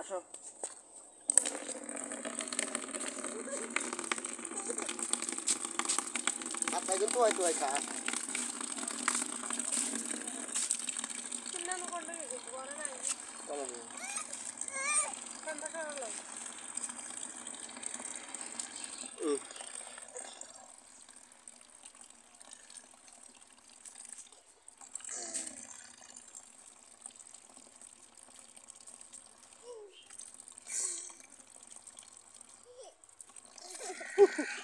আসো। আপনাকে কয় কয় খা Mm. Woo-hoo!